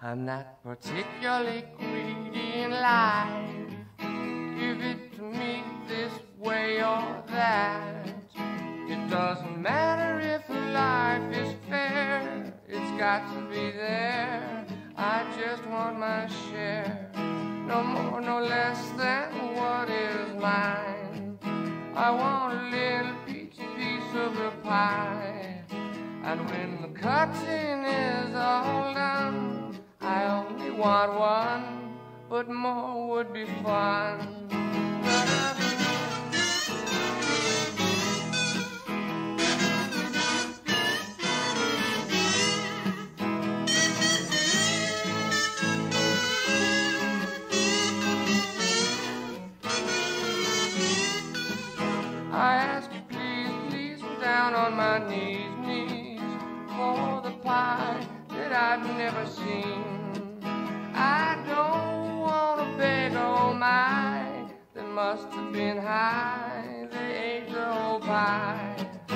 I'm not particularly greedy in life. Give it to me this way or that. It doesn't matter if life is fair, it's got to be there. I just want my share, no more, no less than what is mine. I want a little piece, piece of the pie. And when the cutting is all done, want one, but more would be fun. I ask you please, please, down on my knees, knees, for the pie that I've never seen. My, that must have been high, they ate the whole pie.